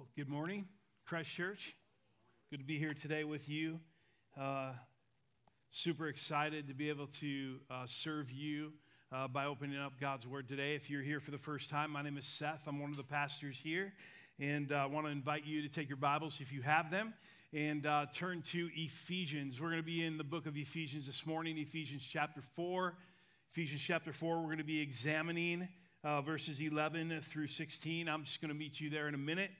Well, good morning, Christ Church. Good to be here today with you. Uh, super excited to be able to uh, serve you uh, by opening up God's Word today. If you're here for the first time, my name is Seth. I'm one of the pastors here, and I want to invite you to take your Bibles if you have them and uh, turn to Ephesians. We're going to be in the book of Ephesians this morning, Ephesians chapter 4. Ephesians chapter 4, we're going to be examining uh, verses 11 through 16. I'm just going to meet you there in a minute.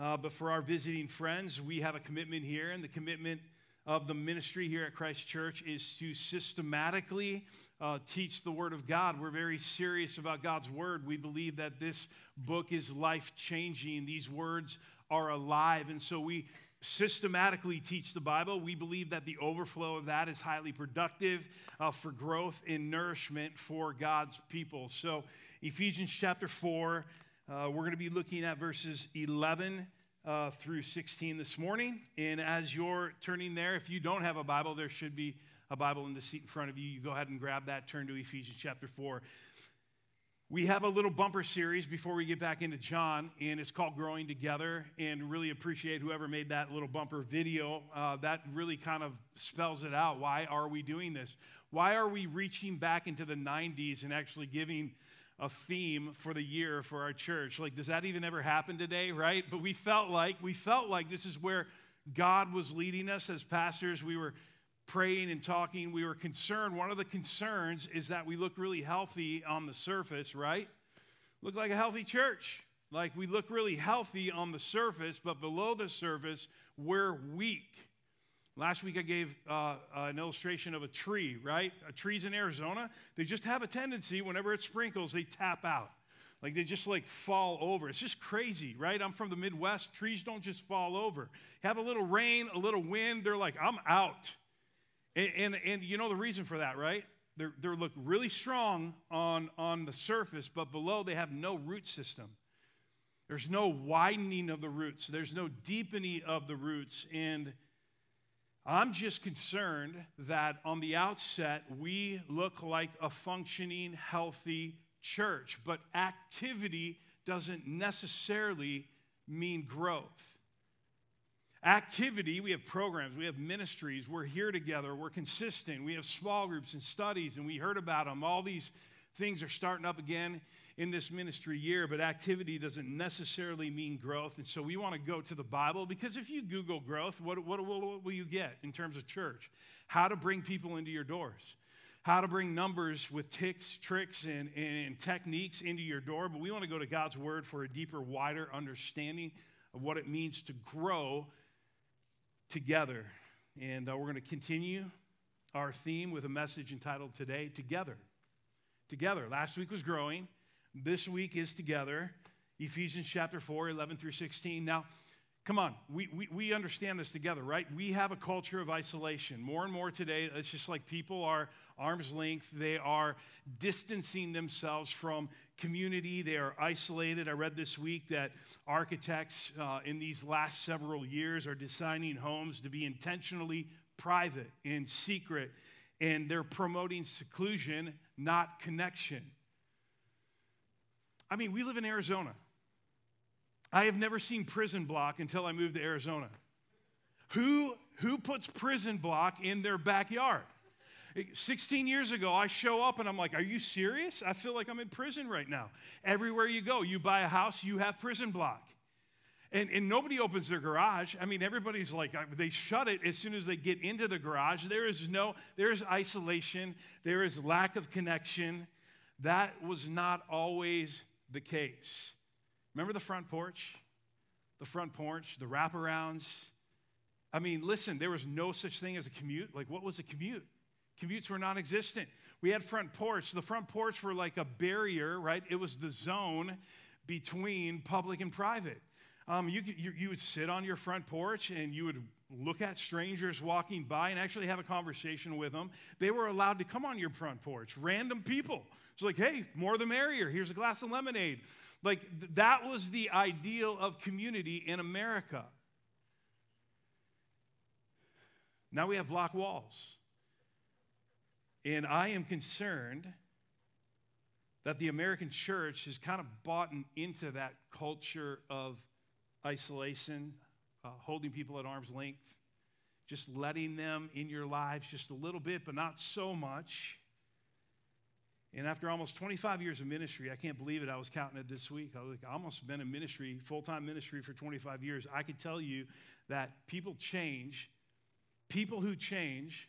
Uh, but for our visiting friends, we have a commitment here, and the commitment of the ministry here at Christ Church is to systematically uh, teach the Word of God. We're very serious about God's Word. We believe that this book is life changing, these words are alive. And so we systematically teach the Bible. We believe that the overflow of that is highly productive uh, for growth and nourishment for God's people. So, Ephesians chapter 4, uh, we're going to be looking at verses 11 uh, through 16 this morning. And as you're turning there, if you don't have a Bible, there should be a Bible in the seat in front of you. You go ahead and grab that, turn to Ephesians chapter 4. We have a little bumper series before we get back into John, and it's called Growing Together. And really appreciate whoever made that little bumper video. Uh, that really kind of spells it out. Why are we doing this? Why are we reaching back into the 90s and actually giving a theme for the year for our church? Like, does that even ever happen today, right? But we felt like, we felt like this is where God was leading us as pastors. We were praying and talking, we were concerned. One of the concerns is that we look really healthy on the surface, right? Look like a healthy church. Like we look really healthy on the surface, but below the surface, we're weak. Last week I gave uh, an illustration of a tree, right? A trees in Arizona, they just have a tendency, whenever it sprinkles, they tap out. Like they just like fall over. It's just crazy, right? I'm from the Midwest. Trees don't just fall over. Have a little rain, a little wind, they're like, I'm out. And, and, and, you know the reason for that, right? They they look really strong on, on the surface, but below they have no root system. There's no widening of the roots, there's no deepening of the roots. And I'm just concerned that on the outset, we look like a functioning, healthy church, but activity doesn't necessarily mean growth. Activity, we have programs, we have ministries, we're here together, we're consistent, we have small groups and studies, and we heard about them. All these things are starting up again in this ministry year, but activity doesn't necessarily mean growth. And so we want to go to the Bible because if you Google growth, what, what, what, will you get in terms of church? How to bring people into your doors. How to bring numbers with ticks, tricks, and, and techniques into your door. But we want to go to God's Word for a deeper, wider understanding of what it means to grow together. And uh, we're going to continue our theme with a message entitled Today Together. Together. Last week was growing, this week is together. Ephesians chapter 4, 11 through 16. Now, Come on, we, we, we understand this together, right? We have a culture of isolation. More and more today, it's just like people are arm's length. They are distancing themselves from community. They are isolated. I read this week that architects uh, in these last several years are designing homes to be intentionally private and secret, and they're promoting seclusion, not connection. I mean, we live in Arizona. I have never seen prison block until I moved to Arizona. Who, who puts prison block in their backyard? 16 years ago, I show up and I'm like, Are you serious? I feel like I'm in prison right now. Everywhere you go, you buy a house, you have prison block. And, and nobody opens their garage. I mean, everybody's like, uh, they shut it as soon as they get into the garage. There is no, there is isolation, there is lack of connection. That was not always the case. Remember the front porch? The front porch, the wraparounds. I mean, listen, there was no such thing as a commute. Like, what was a commute? Commutes were non existent. We had front porch. The front porch were like a barrier, right? It was the zone between public and private. Um, you, you, you would sit on your front porch and you would look at strangers walking by and actually have a conversation with them. They were allowed to come on your front porch, random people. It's like, hey, more the merrier. Here's a glass of lemonade. Like, th- that was the ideal of community in America. Now we have block walls. And I am concerned that the American church has kind of bought into that culture of isolation, uh, holding people at arm's length, just letting them in your lives just a little bit, but not so much. And after almost 25 years of ministry, I can't believe it. I was counting it this week. I was like, I almost been in ministry, full time ministry for 25 years. I could tell you that people change. People who change,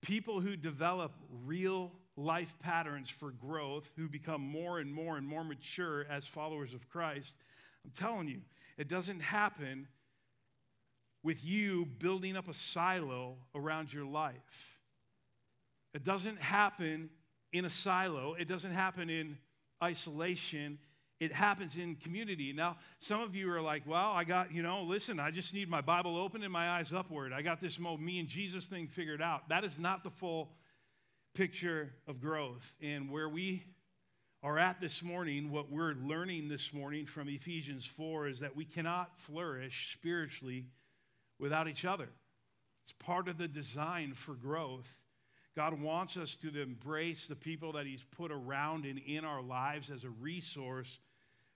people who develop real life patterns for growth, who become more and more and more mature as followers of Christ. I'm telling you, it doesn't happen with you building up a silo around your life. It doesn't happen in a silo, it doesn't happen in isolation. It happens in community. Now, some of you are like, well, I got, you know, listen, I just need my Bible open and my eyes upward. I got this me and Jesus thing figured out. That is not the full picture of growth. And where we are at this morning, what we're learning this morning from Ephesians 4 is that we cannot flourish spiritually without each other. It's part of the design for growth God wants us to embrace the people that He's put around and in our lives as a resource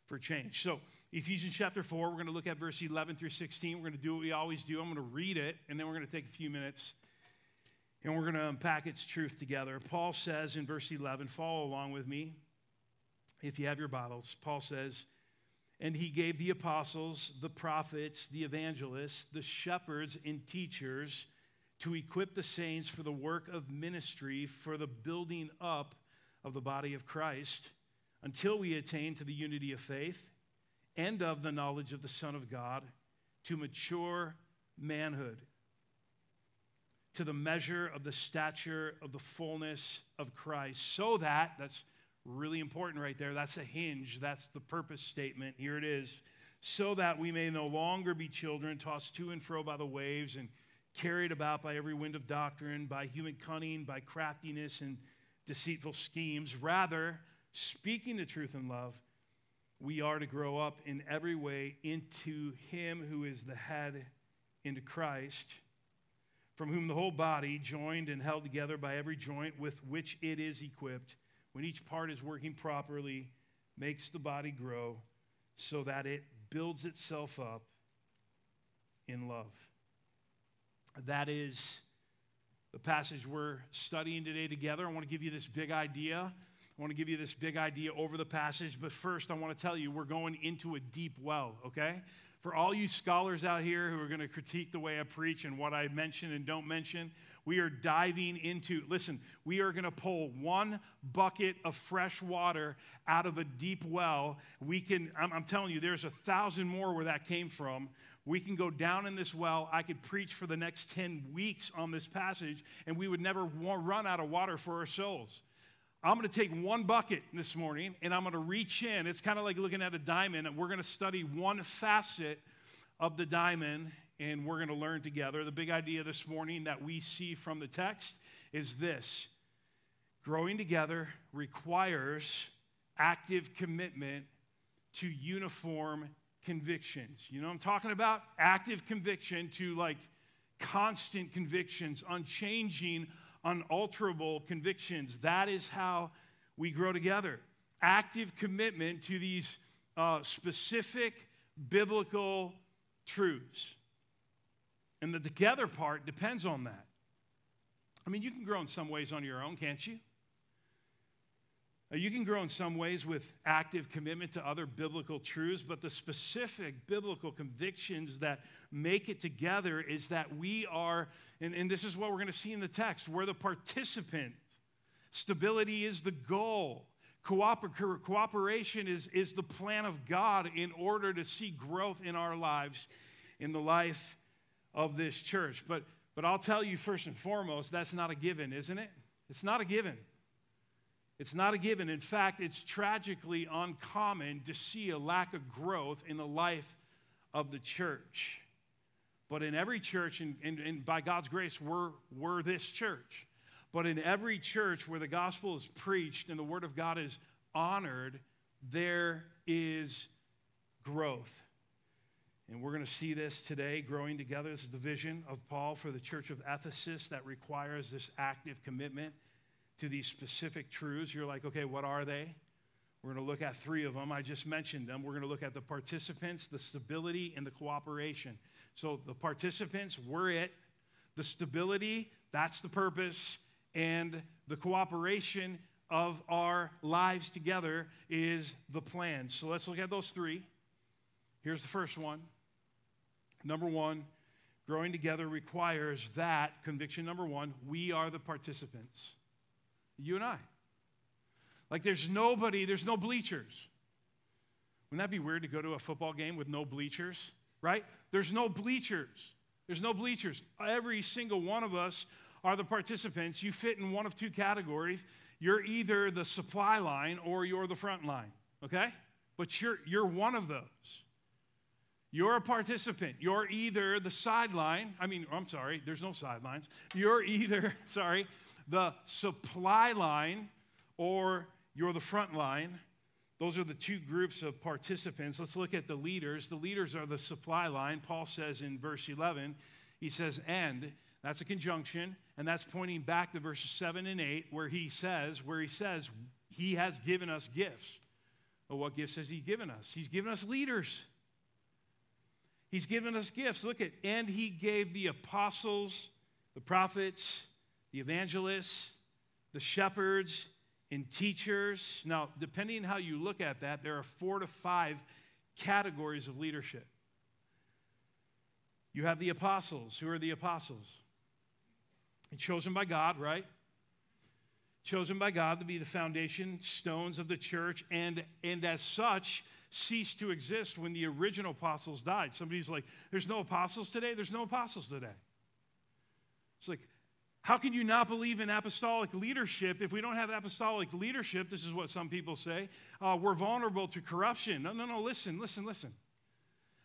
for change. So, Ephesians chapter 4, we're going to look at verse 11 through 16. We're going to do what we always do. I'm going to read it, and then we're going to take a few minutes and we're going to unpack its truth together. Paul says in verse 11, follow along with me if you have your Bibles. Paul says, and he gave the apostles, the prophets, the evangelists, the shepherds, and teachers to equip the saints for the work of ministry, for the building up of the body of Christ, until we attain to the unity of faith and of the knowledge of the Son of God, to mature manhood, to the measure of the stature of the fullness of Christ, so that, that's really important right there, that's a hinge, that's the purpose statement. Here it is. So that we may no longer be children tossed to and fro by the waves and carried about by every wind of doctrine, by human cunning, by craftiness and deceitful schemes. Rather, speaking the truth in love, we are to grow up in every way into Him who is the head, into Christ, from whom the whole body, joined and held together by every joint with which it is equipped, when each part is working properly, makes the body grow so that it builds itself up in love. That is the passage we're studying today together. I want to give you this big idea. I want to give you this big idea over the passage, but first I want to tell you we're going into a deep well, okay? For all you scholars out here who are going to critique the way I preach and what I mention and don't mention, we are diving into, listen, we are going to pull one bucket of fresh water out of a deep well. We can, I'm, I'm telling you, there's a thousand more where that came from. We can go down in this well. I could preach for the next 10 weeks on this passage, and we would never run out of water for our souls. I'm going to take one bucket this morning and I'm going to reach in. It's kind of like looking at a diamond, and we're going to study one facet of the diamond and we're going to learn together. The big idea this morning that we see from the text is this growing together requires active commitment to uniform convictions. You know I'm talking about? Active conviction to like constant convictions, unchanging unalterable convictions. That is how we grow together. Active commitment to these uh, specific biblical truths. And the together part depends on that. I mean, you can grow in some ways on your own, can't you? Uh, you can grow in some ways with active commitment to other biblical truths, but the specific biblical convictions that make it together is that we are, and, and this is what we're going to see in the text, we're the participant. Stability is the goal. Cooper- cooperation is, is the plan of God in order to see growth in our lives, in the life of this church. But, but I'll tell you first and foremost, that's not a given, isn't it? It's not a given. It's not a given. In fact, it's tragically uncommon to see a lack of growth in the life of the church. But in every church, and, and, and, by God's grace, we're, we're this church. But in every church where the gospel is preached and the word of God is honored, there is growth. And we're going to see this today growing together. This is the vision of Paul for the church of Ephesus that requires this active commitment to these specific truths. You're like, okay, what are they? We're going to look at three of them. I just mentioned them. We're going to look at the participants, the stability, and the cooperation. So the participants, we're it. The stability, that's the purpose. And the cooperation of our lives together is the plan. So let's look at those three. Here's the first one. Number one, growing together requires that, conviction number one, we are the participants. You and I. Like there's nobody, there's no bleachers. Wouldn't that be weird to go to a football game with no bleachers, right? There's no bleachers. There's no bleachers. Every single one of us are the participants. You fit in one of two categories. You're either the supply line or you're the front line, okay? But you're, you're one of those. You're a participant. You're either the sideline, I mean, I'm sorry, there's no sidelines. You're either, sorry, the supply line or you're the front line. Those are the two groups of participants. Let's look at the leaders. The leaders are the supply line. Paul says in verse 11, he says, and that's a conjunction, and that's pointing back to verses 7 and 8, where he says, where he says, he has given us gifts. Well, what gifts has he given us? He's given us leaders. He's given us gifts. Look at, and he gave the apostles, the prophets, the evangelists, the shepherds, and teachers. Now, depending on how you look at that, there are four to five categories of leadership. You have the apostles. Who are the apostles? Chosen by God, right? Chosen by God to be the foundation stones of the church, and, and as such, ceased to exist when the original apostles died. Somebody's like, There's no apostles today? There's no apostles today. It's like, how can you not believe in apostolic leadership if we don't have apostolic leadership? This is what some people say. Uh, we're vulnerable to corruption. No, no, no, listen, listen, listen.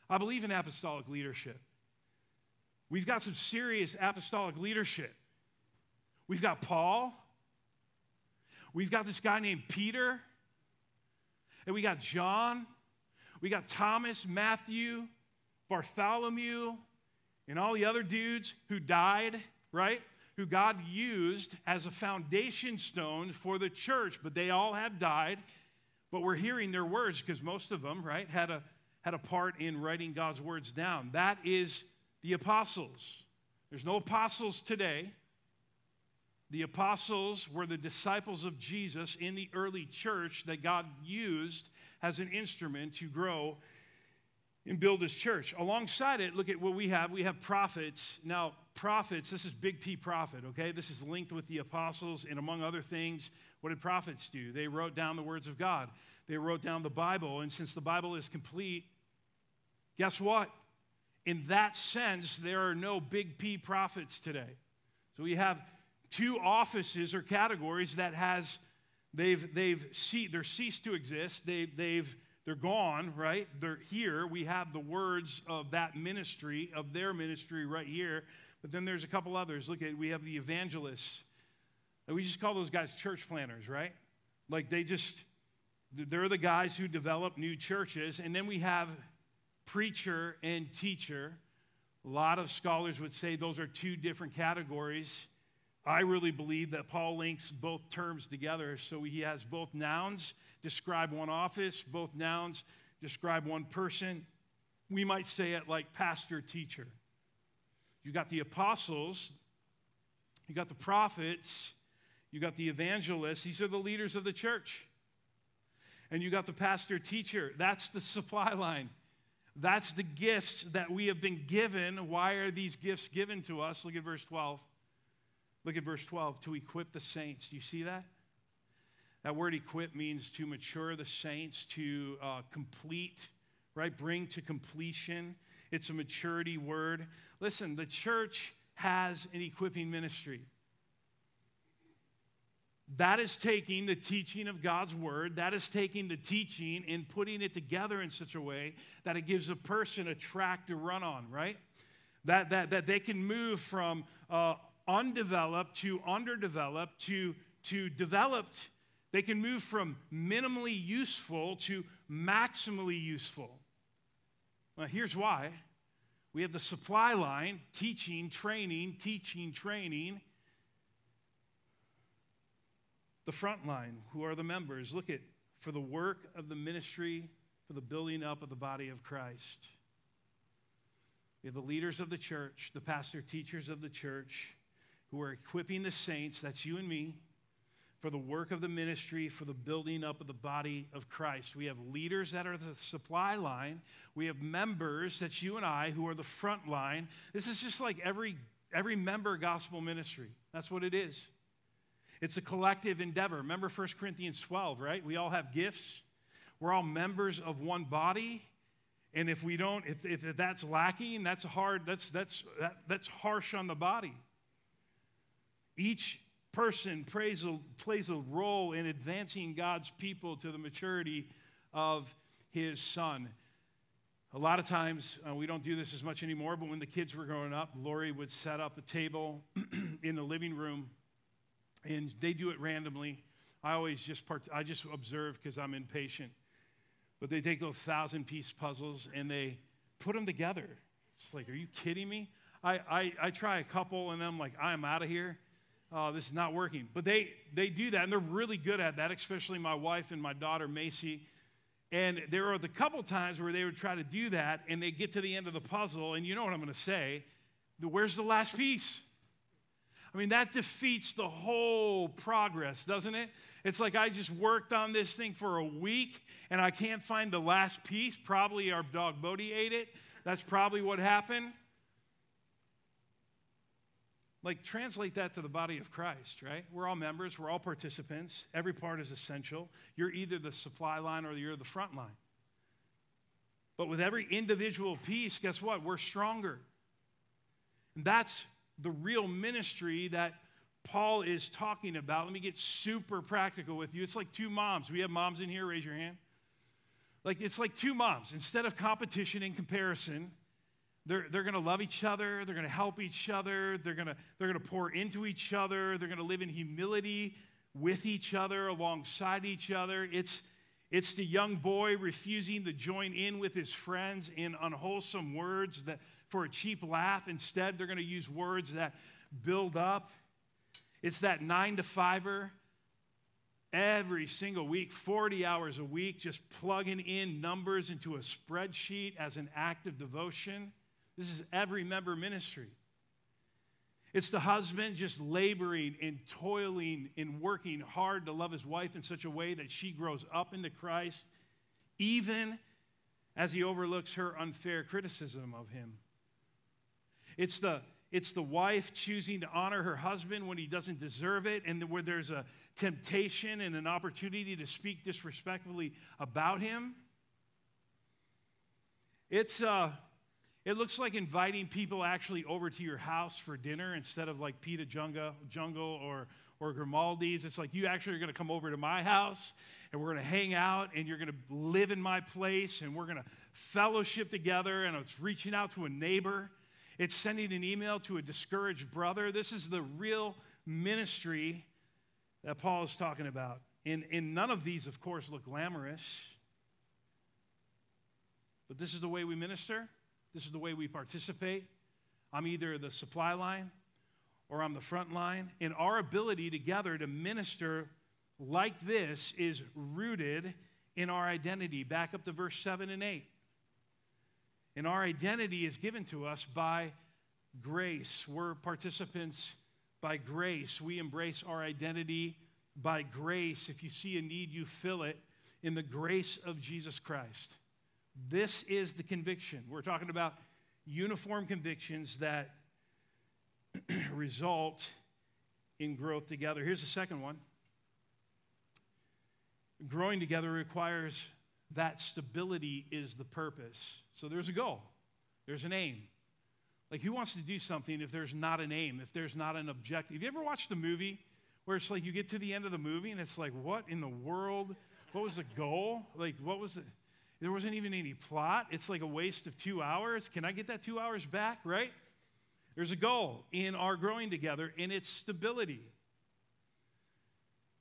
I believe in apostolic leadership. We've got some serious apostolic leadership. We've got Paul. We've got this guy named Peter. And we got John. We got Thomas, Matthew, Bartholomew, and all the other dudes who died, right? Who God used as a foundation stone for the church, but they all have died. But we're hearing their words because most of them, right, had a, had a part in writing God's words down. That is the apostles. There's no apostles today. The apostles were the disciples of Jesus in the early church that God used as an instrument to grow and build his church. Alongside it, look at what we have. We have prophets. Now, prophets, this is big P prophet, okay? This is linked with the apostles, and among other things, what did prophets do? They wrote down the words of God, they wrote down the Bible, and since the Bible is complete, guess what? In that sense, there are no big P prophets today. So we have two offices or categories that has they've they've see, they're ceased to exist. They they've they're gone, right? They're here. We have the words of that ministry, of their ministry right here. But then there's a couple others. Look at we have the evangelists. We just call those guys church planners, right? Like they just they're the guys who develop new churches. And then we have preacher and teacher. A lot of scholars would say those are two different categories. I really believe that Paul links both terms together. So he has both nouns describe one office, both nouns describe one person. We might say it like pastor, teacher. You got the apostles, you got the prophets, you got the evangelists. These are the leaders of the church. And you got the pastor, teacher. That's the supply line. That's the gifts that we have been given. Why are these gifts given to us? Look at verse 12. Look at verse 12 to equip the saints. Do you see that? That word equip means to mature the saints, to uh, complete, right? Bring to completion. It's a maturity word. Listen, the church has an equipping ministry. That is taking the teaching of God's word, that is taking the teaching and putting it together in such a way that it gives a person a track to run on, right? That, that, that they can move from uh, undeveloped to underdeveloped to, to developed. They can move from minimally useful to maximally useful. Well, here's why. We have the supply line teaching, training, teaching, training. The front line, who are the members? Look at for the work of the ministry, for the building up of the body of Christ. We have the leaders of the church, the pastor teachers of the church, who are equipping the saints, that's you and me, for the work of the ministry, for the building up of the body of Christ. We have leaders that are the supply line. We have members, that's you and I, who are the front line. This is just like every, every member gospel ministry. That's what it is. It's a collective endeavor. Remember 1 Corinthians 12, right? We all have gifts. We're all members of one body. And if we don't, if, if that's lacking, that's hard, that's, that's, that, that's harsh on the body. Each person plays a, plays a role in advancing God's people to the maturity of his son. A lot of times, uh, we don't do this as much anymore, but when the kids were growing up, Lori would set up a table in the living room and they do it randomly. I always just part, I just observe because I'm impatient. But they take those thousand piece puzzles and they put them together. It's like, are you kidding me? I, I, I try a couple and I'm like, I'm out of here. Uh, this is not working. But they, they do that and they're really good at that, especially my wife and my daughter, Macy. And there are the couple times where they would try to do that and they get to the end of the puzzle and you know what I'm going to say. The, Where's the last piece? I mean, that defeats the whole progress, doesn't it? It's like I just worked on this thing for a week and I can't find the last piece. Probably our dog Bodie ate it. That's probably what happened. Like, translate that to the body of Christ, right? We're all members, we're all participants. Every part is essential. You're either the supply line or you're the front line. But with every individual piece, guess what? We're stronger. And that's the real ministry that Paul is talking about. Let me get super practical with you. It's like two moms. We have moms in here, raise your hand. Like it's like two moms. Instead of competition and comparison, they're, they're going to love each other. They're going to help each other. They're going to they're going to pour into each other. They're going to live in humility with each other, alongside each other. It's, it's the young boy refusing to join in with his friends in unwholesome words that for a cheap laugh. Instead, they're going to use words that build up. It's that nine to fiver every single week, 40 hours a week, just plugging in numbers into a spreadsheet as an act of devotion. This is every member ministry. It's the husband just laboring and toiling and working hard to love his wife in such a way that she grows up into Christ, even as he overlooks her unfair criticism of him. It's the, it's the wife choosing to honor her husband when he doesn't deserve it, and where there's a temptation and an opportunity to speak disrespectfully about him. It's, uh, it looks like inviting people actually over to your house for dinner instead of like Pita Jungle, Jungle or, or Grimaldi's. It's like you actually are going to come over to my house and we're going to hang out and you're going to live in my place and we're going to fellowship together and it's reaching out to a neighbor it's sending an email to a discouraged brother. This is the real ministry that Paul is talking about. And, and none of these, of course, look glamorous. But this is the way we minister, this is the way we participate. I'm either the supply line or I'm the front line. And our ability together to minister like this is rooted in our identity. Back up to verse 7 and 8. And our identity is given to us by grace. We're participants by grace. We embrace our identity by grace. If you see a need, you fill it in the grace of Jesus Christ. This is the conviction. We're talking about uniform convictions that result in growth together. Here's the second one growing together requires that stability is the purpose. So there's a goal, there's an aim. Like, who wants to do something if there's not an aim, if there's not an objective? Have you ever watched a movie where it's like you get to the end of the movie and it's like, what in the world? What was the goal? Like, what was it? There wasn't even any plot. It's like a waste of two hours. Can I get that two hours back, right? There's a goal in our growing together, and it's stability.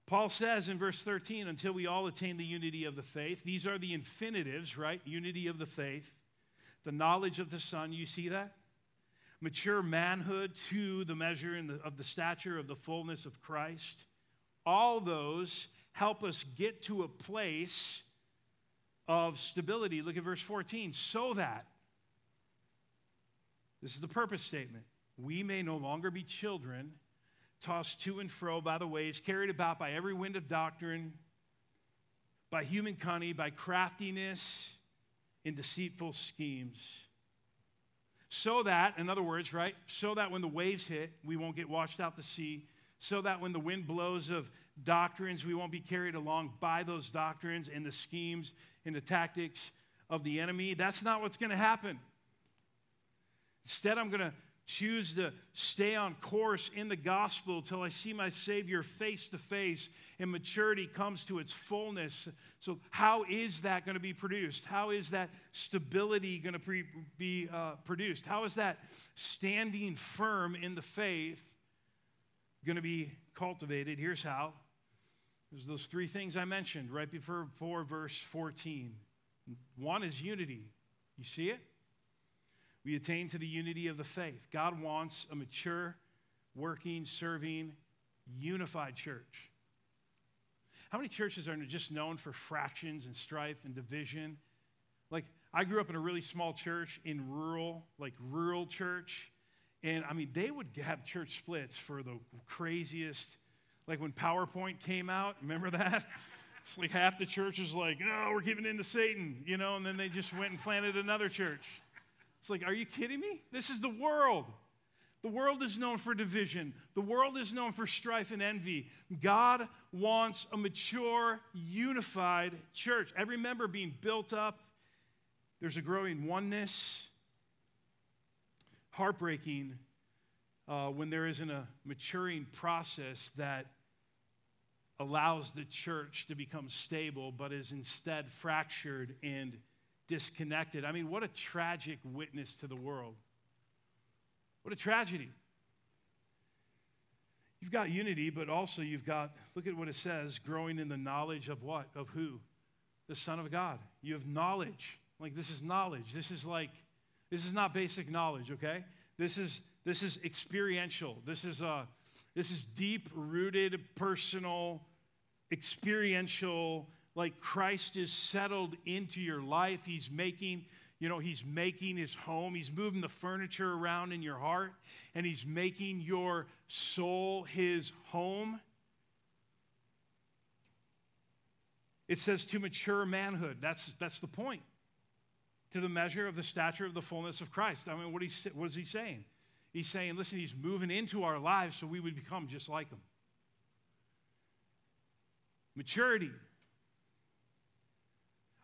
Paul says in verse 13, until we all attain the unity of the faith, these are the infinitives, right? Unity of the faith, the knowledge of the Son. You see that? Mature manhood to the measure the, of the stature of the fullness of Christ. All those help us get to a place of stability. Look at verse 14. So that, this is the purpose statement, we may no longer be children, tossed to and fro by the waves, carried about by every wind of doctrine, by human cunning, by craftiness in deceitful schemes. So that, in other words, right, so that when the waves hit, we won't get washed out to sea. So that when the wind blows of doctrines, we won't be carried along by those doctrines and the schemes and the tactics of the enemy. That's not what's going to happen. Instead, I'm going to choose to stay on course in the gospel until I see my Savior face to face and maturity comes to its fullness. So, how is that going to be produced? How is that stability going to pre- be uh, produced? How is that standing firm in the faith going to be cultivated? Here's how. There's those three things I mentioned right before, before verse 14. One is unity. You see it? we attain to the unity of the faith. God wants a mature, working, serving, unified church. How many churches are just known for fractions and strife and division? Like, I grew up in a really small church in rural, like rural church. And I mean, they would have church splits for the craziest, like when PowerPoint came out, remember that? It's like half the church is like, oh, we're giving in to Satan, you know, and then they just went and planted another church. It's like, are you kidding me? This is the world. The world is known for division. The world is known for strife and envy. God wants a mature, unified church. Every member being built up. There's a growing oneness. Heartbreaking uh, when there isn't a maturing process that allows the church to become stable, but is instead fractured and disconnected. I mean, what a tragic witness to the world. What a tragedy. You've got unity, but also you've got, look at what it says, growing in the knowledge of what? Of who? The Son of God. You have knowledge. Like this is knowledge. This is like, this is not basic knowledge, okay? This is this is experiential. This is uh this is deep rooted, personal, experiential like Christ is settled into your life. He's making, you know, he's making his home. He's moving the furniture around in your heart and he's making your soul his home. It says to mature manhood. That's, that's the point. To the measure of the stature of the fullness of Christ. I mean, what, he, what is he saying? He's saying, listen, he's moving into our lives so we would become just like him. Maturity.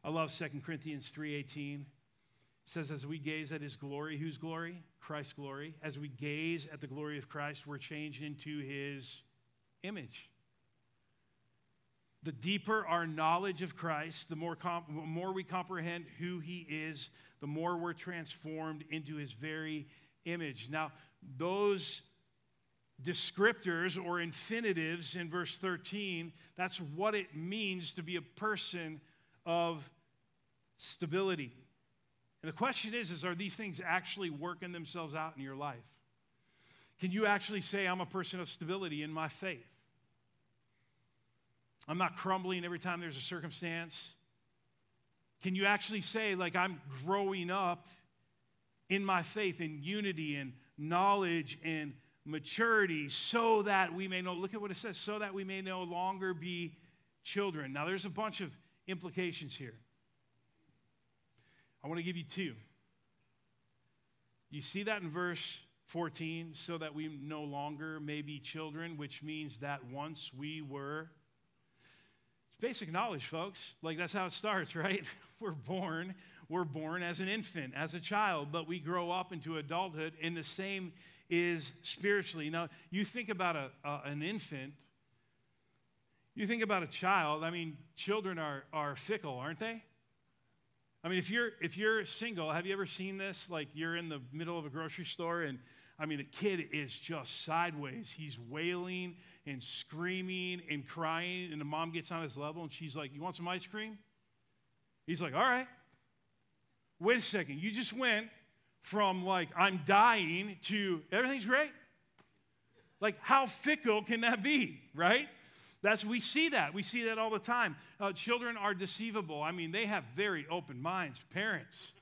I love 2 Corinthians 3:18. It says as we gaze at his glory, whose glory? Christ's glory. As we gaze at the glory of Christ, we're changed into his image. The deeper our knowledge of Christ, the more, comp- more we comprehend who he is, the more we're transformed into his very image. Now, those descriptors or infinitives in verse 13, that's what it means to be a person of stability. And the question is, is are these things actually working themselves out in your life? Can you actually say, I'm a person of stability in my faith? I'm not crumbling every time there's a circumstance. Can you actually say, like, I'm growing up in my faith, in unity and knowledge and maturity, so that we may know, look at what it says, so that we may no longer be children. Now, there's a bunch of implications here. I want to give you two. You see that in verse 14, so that we no longer may be children, which means that once we were. Basic knowledge, folks. Like that's how it starts, right? We're born, we're born as an infant, as a child, but we grow up into adulthood, and the same is spiritually. Now, you think about a, a an infant, you think about a child, I mean, children are, are fickle, aren't they? I mean, if you're if you're single, have you ever seen this? Like you're in the middle of a grocery store and I mean the kid is just sideways. He's wailing and screaming and crying, and the mom gets on his level and she's like, You want some ice cream? He's like, All right. Wait a second, you just went from like I'm dying to everything's great. Like, how fickle can that be, right? That's we see that. We see that all the time. Uh, children are deceivable. I mean, they have very open minds. Parents,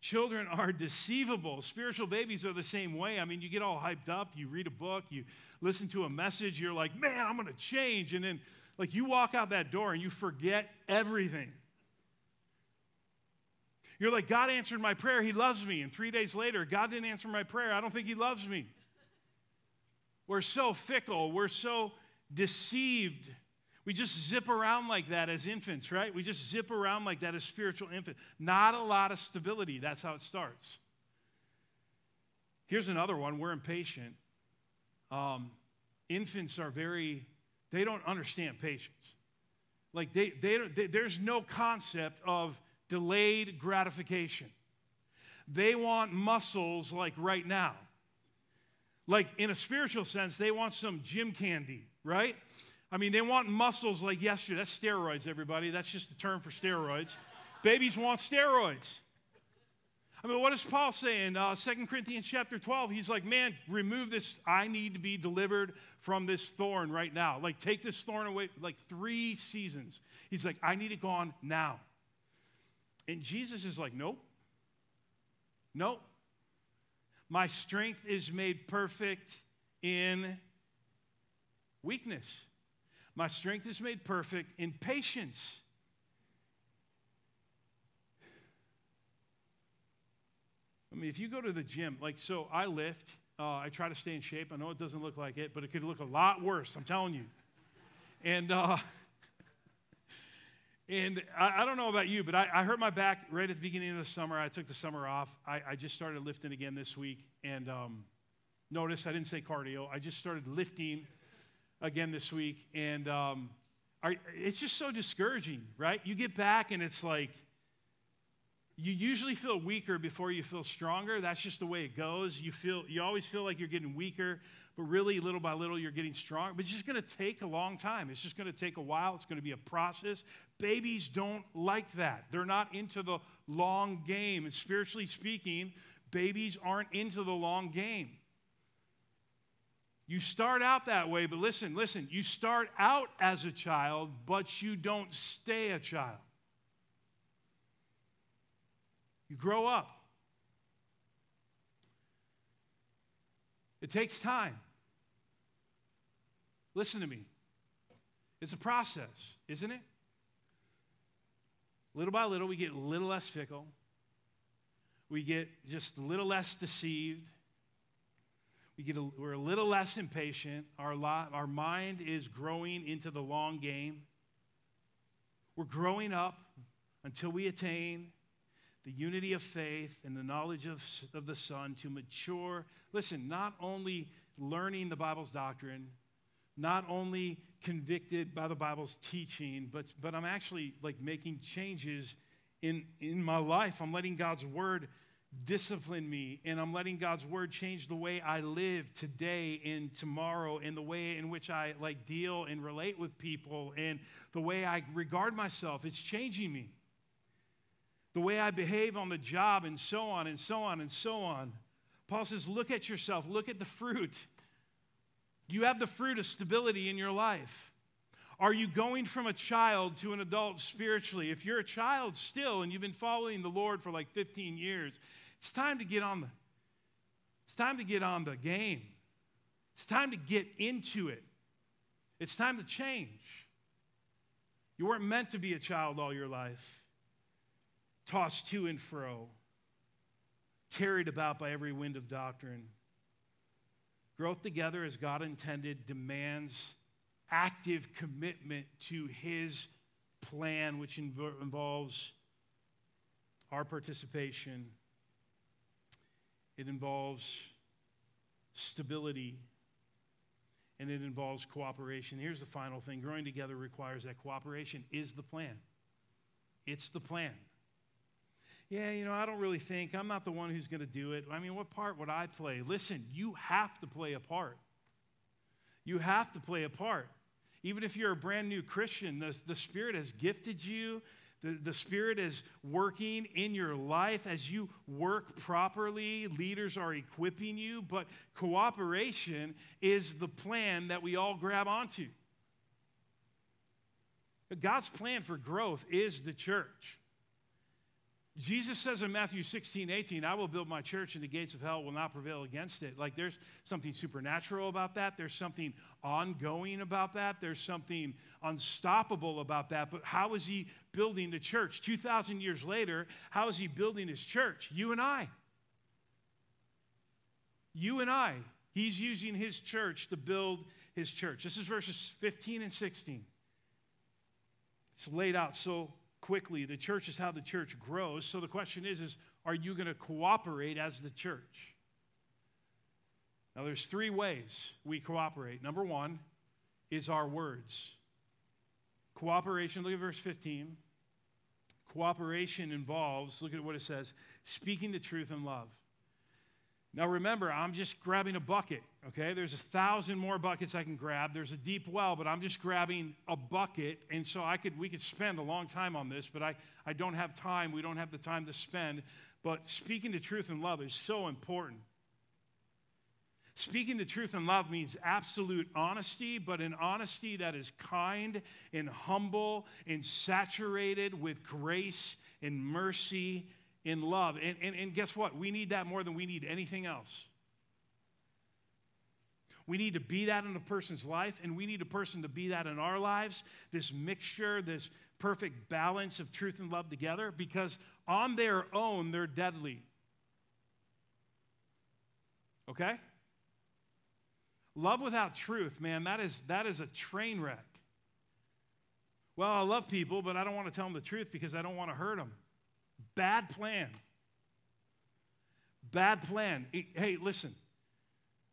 children are deceivable. Spiritual babies are the same way. I mean, you get all hyped up. You read a book. You listen to a message. You're like, man, I'm going to change. And then, like, you walk out that door and you forget everything. You're like, God answered my prayer. He loves me. And three days later, God didn't answer my prayer. I don't think He loves me. We're so fickle. We're so deceived. We just zip around like that as infants, right? We just zip around like that as spiritual infants. Not a lot of stability. That's how it starts. Here's another one we're impatient. Um, infants are very, they don't understand patience. Like, they, they, they, there's no concept of delayed gratification. They want muscles like right now. Like, in a spiritual sense, they want some gym candy, right? I mean, they want muscles like yesterday. That's steroids, everybody. That's just the term for steroids. Babies want steroids. I mean, what is Paul saying? Uh, 2 Corinthians chapter 12, he's like, man, remove this. I need to be delivered from this thorn right now. Like, take this thorn away. Like, three seasons. He's like, I need it gone now. And Jesus is like, nope. Nope. My strength is made perfect in weakness. My strength is made perfect in patience. I mean, if you go to the gym, like, so I lift, uh, I try to stay in shape. I know it doesn't look like it, but it could look a lot worse, I'm telling you. And, uh, and I, I, don't know about you, but I, I, hurt my back right at the beginning of the summer. I took the summer off. I, I just started lifting again this week. And um, notice I didn't say cardio. I just started lifting again this week. And um, are, it's just so discouraging, right? You get back and it's like, you usually feel weaker before you feel stronger. That's just the way it goes. You feel you always feel like you're getting weaker, but really little by little you're getting strong. But it's just going to take a long time. It's just going to take a while. It's going to be a process. Babies don't like that. They're not into the long game. And spiritually speaking, babies aren't into the long game. You start out that way, but listen, listen, you start out as a child, but you don't stay a child. You grow up. It takes time. Listen to me. It's a process, isn't it? Little by little, we get a little less fickle. We get just a little less deceived. We get a, we're a little less impatient. Our, lot, our mind is growing into the long game. We're growing up until we attain the unity of faith and the knowledge of, of the Son to mature. Listen, not only learning the Bible's doctrine, not only convicted by the Bible's teaching, but, but I'm actually like making changes in, in my life. I'm letting God's word discipline me and I'm letting God's word change the way I live today and tomorrow and the way in which I like deal and relate with people and the way I regard myself. It's changing me. The way I behave on the job and so on and so on and so on. Paul says, look at yourself, look at the fruit. Do you have the fruit of stability in your life? Are you going from a child to an adult spiritually? If you're a child still and you've been following the Lord for like 15 years, it's time to get on the it's time to get on the game. It's time to get into it. It's time to change. You weren't meant to be a child all your life, tossed to and fro, carried about by every wind of doctrine. Growth together as God intended demands active commitment to His plan, which inv- involves our participation. It involves stability and it involves cooperation. Here's the final thing growing together requires that cooperation is the plan. It's the plan. Yeah, you know, I don't really think, I'm not the one who's going to do it. I mean, what part would I play? Listen, you have to play a part. You have to play a part. Even if you're a brand new Christian, the, the Spirit has gifted you. The, the Spirit is working in your life as you work properly. Leaders are equipping you, but cooperation is the plan that we all grab onto. God's plan for growth is the church. Jesus says in Matthew 16, 18, I will build my church and the gates of hell will not prevail against it. Like there's something supernatural about that. There's something ongoing about that. There's something unstoppable about that. But how is he building the church? 2,000 years later, how is he building his church? You and I. You and I. He's using his church to build his church. This is verses 15 and 16. It's laid out so quickly. The church is how the church grows. So the question is, is are you going to cooperate as the church? Now there's three ways we cooperate. Number one is our words. Cooperation, look at verse 15. Cooperation involves, look at what it says, speaking the truth in love. Now remember, I'm just grabbing a bucket, okay? There's a thousand more buckets I can grab. There's a deep well, but I'm just grabbing a bucket. And so I could we could spend a long time on this, but I, I don't have time. We don't have the time to spend. But speaking the truth in love is so important. Speaking the truth in love means absolute honesty, but an honesty that is kind and humble and saturated with grace and mercy in love. And, and, and guess what? We need that more than we need anything else. We need to be that in a person's life, and we need a person to be that in our lives. This mixture, this perfect balance of truth and love together, because on their own, they're deadly. Okay? Love without truth, man, that is, that is a train wreck. Well, I love people, but I don't want to tell them the truth because I don't want to hurt them. Bad plan. Bad plan. Hey, listen,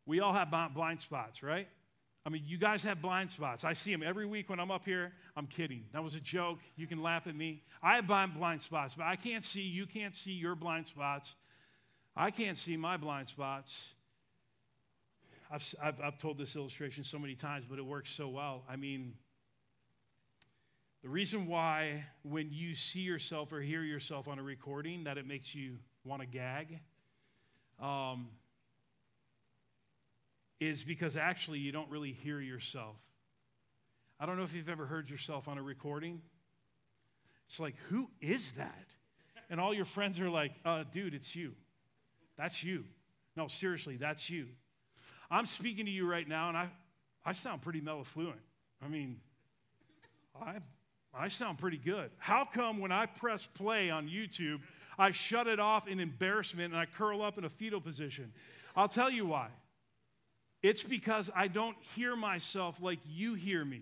we all have blind spots, right? I mean, you guys have blind spots. I see them every week when I'm up here. I'm kidding. That was a joke. You can laugh at me. I have blind spots, but I can't see. You can't see your blind spots. I can't see my blind spots. I've, I've, I've told this illustration so many times, but it works so well. I mean, the reason why, when you see yourself or hear yourself on a recording, that it makes you want to gag um, is because actually you don't really hear yourself. I don't know if you've ever heard yourself on a recording. It's like, who is that? And all your friends are like, uh, dude, it's you. That's you. No, seriously, that's you. I'm speaking to you right now, and I, I sound pretty mellifluent. I mean, I I sound pretty good. How come when I press play on YouTube, I shut it off in embarrassment and I curl up in a fetal position? I'll tell you why. It's because I don't hear myself like you hear me.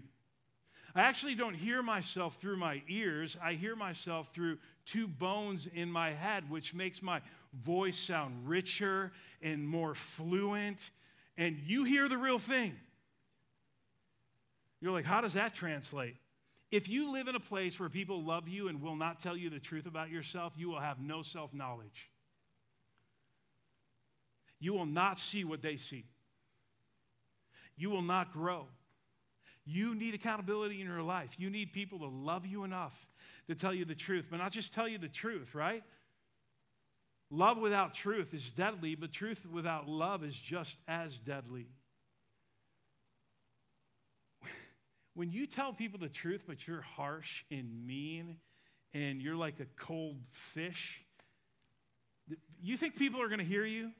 I actually don't hear myself through my ears. I hear myself through two bones in my head, which makes my voice sound richer and more fluent. And you hear the real thing. You're like, how does that translate? If you live in a place where people love you and will not tell you the truth about yourself, you will have no self knowledge. You will not see what they see. You will not grow. You need accountability in your life. You need people to love you enough to tell you the truth, but not just tell you the truth, right? Love without truth is deadly, but truth without love is just as deadly. When you tell people the truth, but you're harsh and mean and you're like a cold fish, you think people are going to hear you?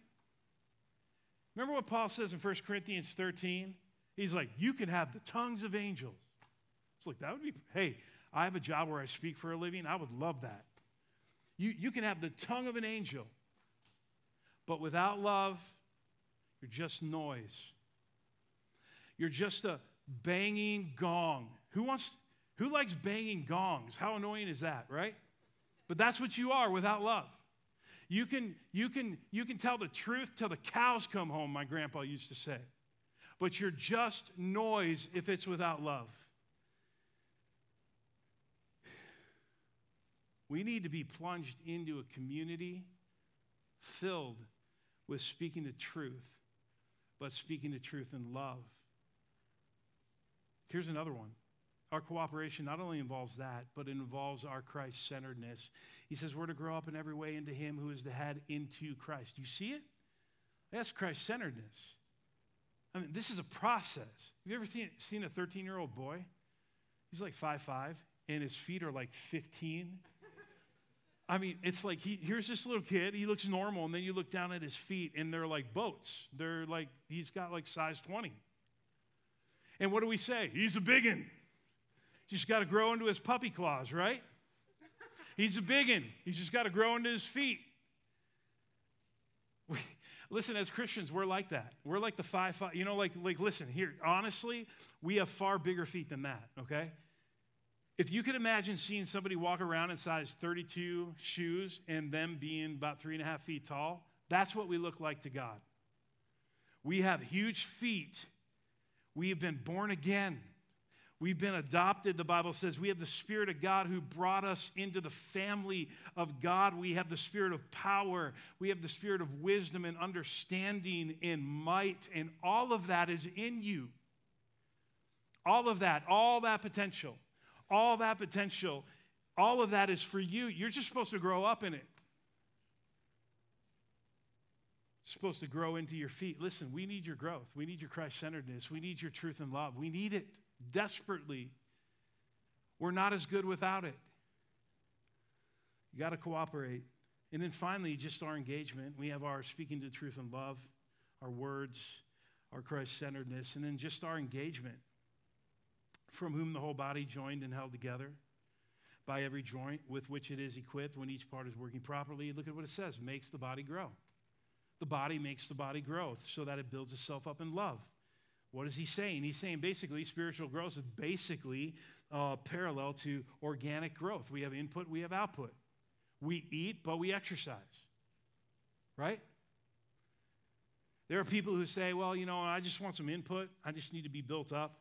Remember what Paul says in 1 Corinthians 13? He's like, You can have the tongues of angels. It's like, that would be, hey, I have a job where I speak for a living. I would love that. You, you can have the tongue of an angel, but without love, you're just noise. You're just a, banging gong. Who wants who likes banging gongs? How annoying is that, right? But that's what you are without love. You can you can you can tell the truth till the cows come home, my grandpa used to say. But you're just noise if it's without love. We need to be plunged into a community filled with speaking the truth, but speaking the truth in love. Here's another one. Our cooperation not only involves that, but it involves our Christ centeredness. He says we're to grow up in every way into Him who is the head, into Christ. You see it? That's Christ centeredness. I mean, this is a process. Have you ever seen, a 13 year old boy? He's like five five, and his feet are like 15. I mean, it's like he, here's this little kid. He looks normal, and then you look down at his feet, and they're like boats. They're like he's got like size 20. And what do we say? He's a biggin. He's just got to grow into his puppy claws, right? He's a biggin. He's just got to grow into his feet. We, listen, as Christians, we're like that. We're like the five, five, you know, like, like, listen, here, honestly, we have far bigger feet than that, okay? If you could imagine seeing somebody walk around in size 32 shoes and them being about three and a half feet tall, that's what we look like to God. We have huge feet. We have been born again. We've been adopted, the Bible says. We have the Spirit of God who brought us into the family of God. We have the Spirit of power. We have the Spirit of wisdom and understanding and might, and all of that is in you. All of that, all that potential, all that potential, all of that is for you. You're just supposed to grow up in it. Supposed to grow into your feet. Listen, we need your growth. We need your Christ centeredness. We need your truth and love. We need it desperately. We're not as good without it. You got to cooperate. And then finally, just our engagement. We have our speaking to truth and love, our words, our Christ centeredness, and then just our engagement. From whom the whole body joined and held together by every joint with which it is equipped when each part is working properly. Look at what it says makes the body grow. The body makes the body growth so that it builds itself up in love. What is he saying? He's saying basically spiritual growth is basically uh, parallel to organic growth. We have input, we have output. We eat, but we exercise. Right? There are people who say, well, you know, I just want some input. I just need to be built up.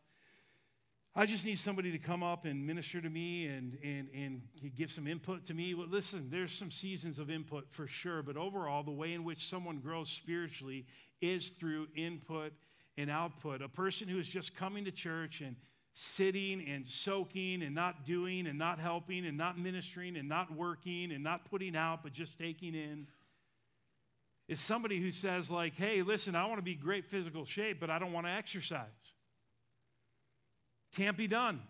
I just need somebody to come up and minister to me and, and, and give some input to me. Well, listen, there's some seasons of input for sure, but overall, the way in which someone grows spiritually is through input and output. A person who is just coming to church and sitting and soaking and not doing and not helping and not ministering and not working and not putting out but just taking in is somebody who says like hey listen i want to be great physical shape but i don't want to exercise can't be done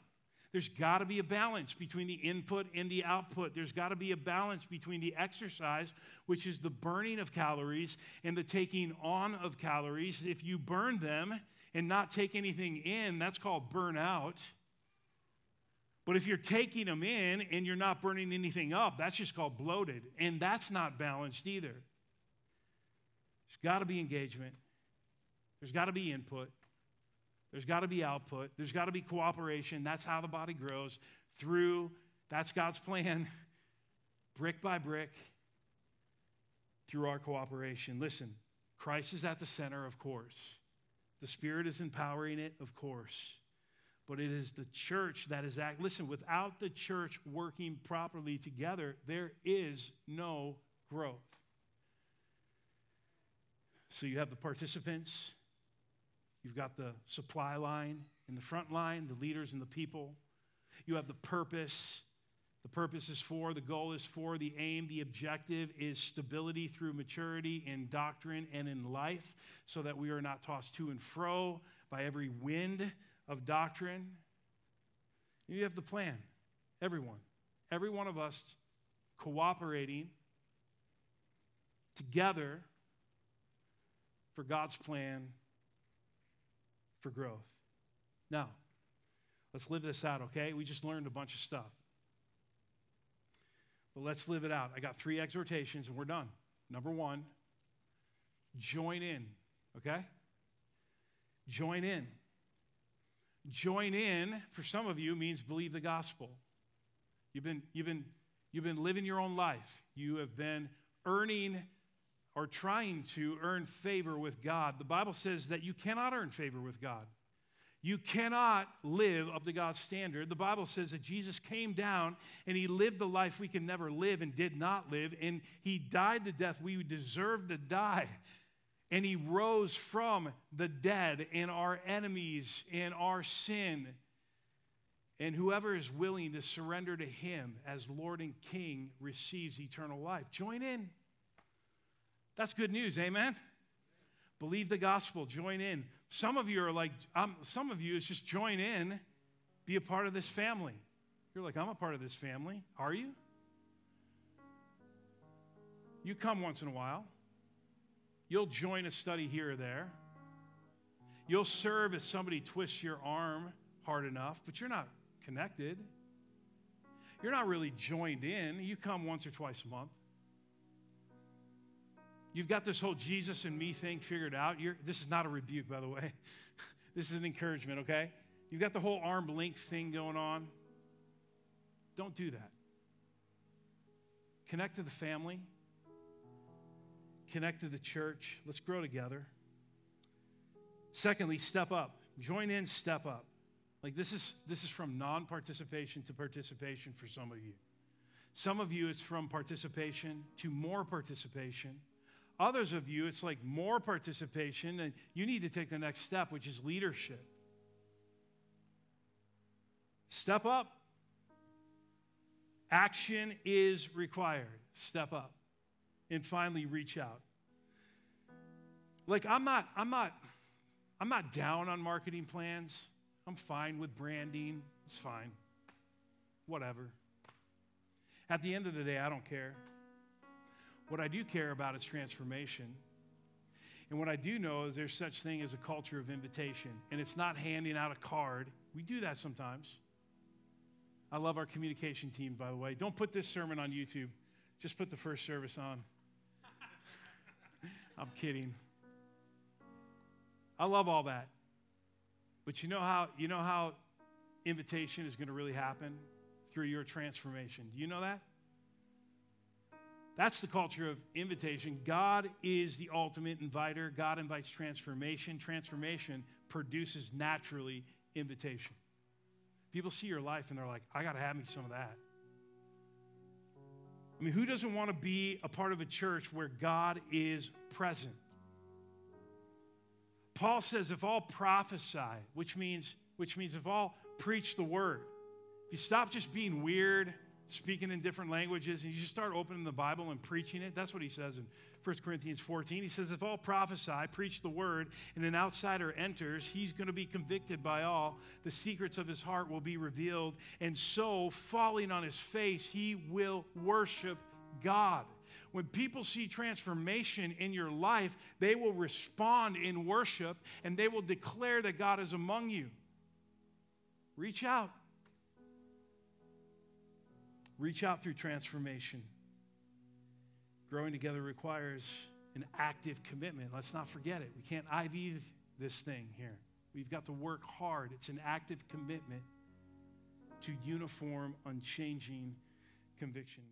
there's got to be a balance between the input and the output. There's got to be a balance between the exercise, which is the burning of calories, and the taking on of calories. If you burn them and not take anything in, that's called burnout. But if you're taking them in and you're not burning anything up, that's just called bloated. And that's not balanced either. There's got to be engagement, there's got to be input, there's got to be output. There's got to be cooperation. That's how the body grows through, that's God's plan, brick by brick, through our cooperation. Listen, Christ is at the center, of course. The Spirit is empowering it, of course. But it is the church that is act. Listen, without the church working properly together, there is no growth. So you have the participants, You've got the supply line in the front line, the leaders and the people. You have the purpose. The purpose is for, the goal is for, the aim, the objective is stability through maturity in doctrine and in life, so that we are not tossed to and fro by every wind of doctrine. You have the plan, everyone, every one of us cooperating together for God's plan for growth. Now, let's live this out, okay? We just learned a bunch of stuff. But let's live it out. I got three exhortations and we're done. Number one, join in, okay? Join in. Join in, for some of you, means believe the gospel. You've been, you've been, you've been living your own life. You have been earning or trying to earn favor with God, the Bible says that you cannot earn favor with God. You cannot live up to God's standard. The Bible says that Jesus came down and he lived the life we can never live and did not live, and he died the death we deserved to die. And he rose from the dead and our enemies and our sin. And whoever is willing to surrender to him as Lord and King receives eternal life. Join in. That's good news, amen? Believe the gospel, join in. Some of you are like, um, some of you is just join in be a part of this family. You're like, I'm a part of this family. Are you? You come once in a while. You'll join a study here or there. You'll serve if somebody twists your arm hard enough, but you're not connected. You're not really joined in. You come once or twice a month. You've got this whole Jesus and me thing figured out. You're, this is not a rebuke, by the way. this is an encouragement, okay? You've got the whole arm length thing going on. Don't do that. Connect to the family, connect to the church. Let's grow together. Secondly, step up. Join in, step up. Like this is this is from non-participation to participation for some of you. Some of you it's from participation to more participation. Others of you it's like more participation and you need to take the next step which is leadership. Step up. Action is required. Step up. And finally reach out. Like I'm not I'm not I'm not down on marketing plans. I'm fine with branding. It's fine. Whatever. At the end of the day, I don't care. What I do care about is transformation. And what I do know is there's such thing as a culture of invitation. And it's not handing out a card. We do that sometimes. I love our communication team, by the way. Don't put this sermon on YouTube. Just put the first service on. I'm kidding. I love all that. But you know how you know how invitation is going to really happen through your transformation. Do you know that? That's the culture of invitation. God is the ultimate inviter. God invites transformation. Transformation produces naturally invitation. People see your life and they're like, I got to have me some of that. I mean, who doesn't want to be a part of a church where God is present? Paul says, if all prophesy, which means, which means if all preach the word, if you stop just being weird, speaking in different languages, and you just start opening the Bible and preaching it, that's what he says in 1 Corinthians 14. He says, if all prophesy, preach the word, and an outsider enters, he's going to be convicted by all. The secrets of his heart will be revealed, and so, falling on his face, he will worship God. When people see transformation in your life, they will respond in worship and they will declare that God is among you. Reach out. Reach out through transformation. Growing together requires an active commitment. Let's not forget it. We can't IV this thing here. We've got to work hard. It's an active commitment to uniform, unchanging conviction.